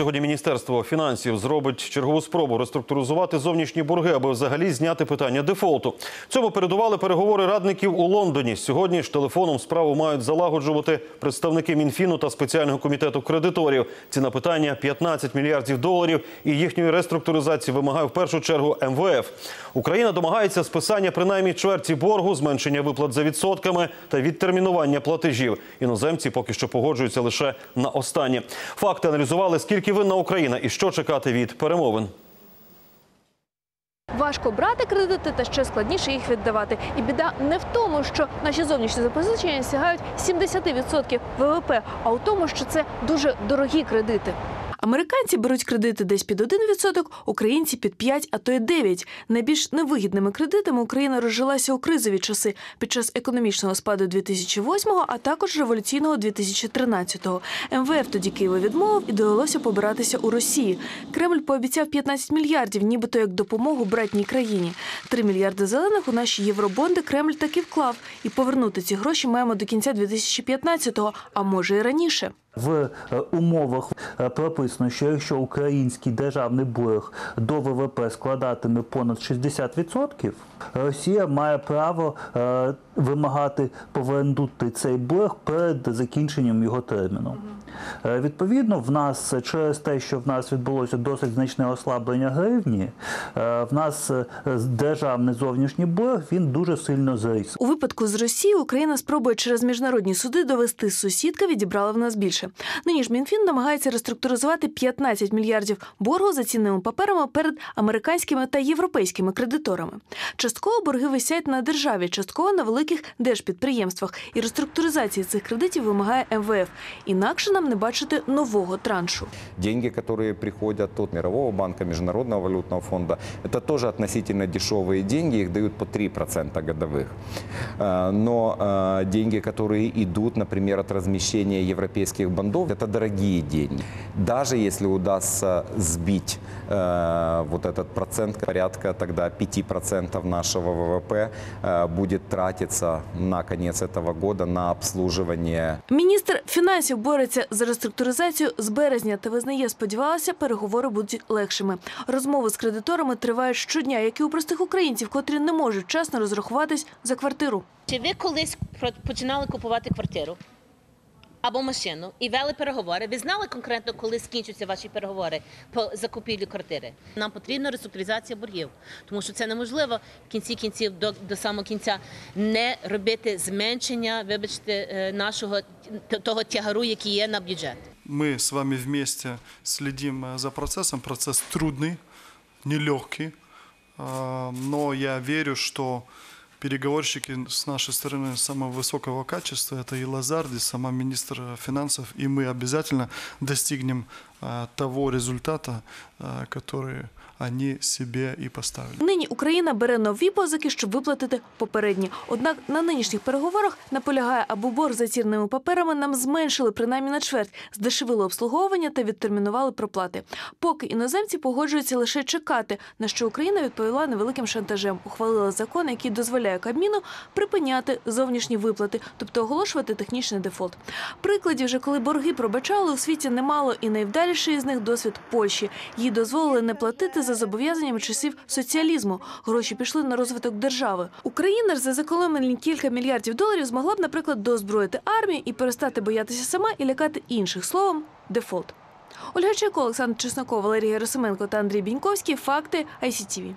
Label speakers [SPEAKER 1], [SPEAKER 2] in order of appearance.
[SPEAKER 1] Сьогодні міністерство фінансів зробить чергову спробу реструктуризувати зовнішні борги, аби взагалі зняти питання дефолту. Цьому передували переговори радників у Лондоні. Сьогодні ж телефоном справу мають залагоджувати представники Мінфіну та спеціального комітету кредиторів. Ціна питання 15 мільярдів доларів, і їхньої реструктуризації вимагає в першу чергу МВФ. Україна домагається списання принаймні чверті боргу, зменшення виплат за відсотками та відтермінування платежів. Іноземці поки що погоджуються лише на останнє. Факти аналізували, скільки винна Україна і що чекати від перемовин.
[SPEAKER 2] Важко брати кредити та ще складніше їх віддавати. І біда не в тому, що наші зовнішні запозичення сягають 70% ВВП, а у тому, що це дуже дорогі кредити. Американці беруть кредити десь під 1%, українці під 5, а то й 9. Найбільш невигідними кредитами Україна розжилася у кризові часи під час економічного спаду 2008-го, а також революційного 2013-го. МВФ тоді Києва відмовив і довелося побиратися у Росії. Кремль пообіцяв 15 мільярдів, нібито як допомогу братній країні. 3 мільярди зелених у наші євробонди Кремль таки вклав. І повернути ці гроші маємо до кінця 2015-го, а може і раніше.
[SPEAKER 3] В е, умовах е, прописано, що якщо український державний борг до ВВП складатиме понад 60%, Росія має право е, вимагати повернути цей борг перед закінченням його терміну. Е, Відповідно, в нас через те, що в нас відбулося досить значне ослаблення гривні, е, в нас е, державний зовнішній борг він дуже сильно зріс.
[SPEAKER 2] У випадку з Росією Україна спробує через міжнародні суди довести сусідка відібрала в нас більше. Нині ж Мінфін намагається реструктуризувати 15 мільярдів боргу за цінними паперами перед американськими та європейськими кредиторами. Частково борги висять на державі, частково на великих держпідприємствах. І реструктуризації цих кредитів вимагає МВФ. Інакше нам не бачити нового траншу.
[SPEAKER 4] Деньги, которые приходят от Мирового банка, Международного валютного фонда, это тоже относительно дешевые деньги, их дают по 3% годовых. Э, Но э, деньги, которые идут, например, от размещения европейских бандов, это дорогие деньги. Даже если удастся сбить э, вот этот процент, порядка тогда 5% нашего ВВП э, будет тратиться на конец этого года на обслуживание
[SPEAKER 2] Міністр фінансів бореться за реструктуризацію з березня та визнає, сподівалася, переговори будуть легшими. Розмови з кредиторами тривають щодня, як і у простих українців, котрі не можуть чесно розрахуватись за квартиру.
[SPEAKER 5] Чи ви колись про- починали купувати квартиру або машину і вели переговори? Ви знали конкретно, коли скінчаться ваші переговори по закупівлі квартири? Нам потрібна реструктуризація боргів, тому що це неможливо в кінці кінців до, до самого кінця не робити зменшення, вибачте, е, нашого т- того тягару, який є на бюджет.
[SPEAKER 6] Мы с вами вместе следим э, за процессом. Процесс трудный, нелегкий, А, но я верю, что Переговорщики с нашей стороны самого высокого качества, это и Лазарди, сама министр финансов, и мы обязательно достигнем а, того результата, а, который они себе и поставили.
[SPEAKER 2] Нині Україна бере нові позики, щоб виплатити попередні. Однак на нинішніх переговорах наполягає, аби борг за цінними паперами нам зменшили принаймні на чверть, здешевили обслуговування та відтермінували проплати. Поки іноземці погоджуються лише чекати, на що Україна відповіла невеликим шантажем. Ухвалила закон, який дозволяє Кабміну припиняти зовнішні виплати, тобто оголошувати технічний дефолт. Прикладів же, коли борги пробачали, у світі немало, і найвдаліший з них досвід Польщі. Їй дозволили не платити за зобов'язаннями часів соціалізму. Гроші пішли на розвиток держави. Україна ж за зекономлені кілька мільярдів доларів змогла б, наприклад, дозброїти армію і перестати боятися сама і лякати інших словом дефолт. Ольга Чайко, Олександр Чесноков, Валерій Герасименко та Андрій Біньковський. Факти ICTV.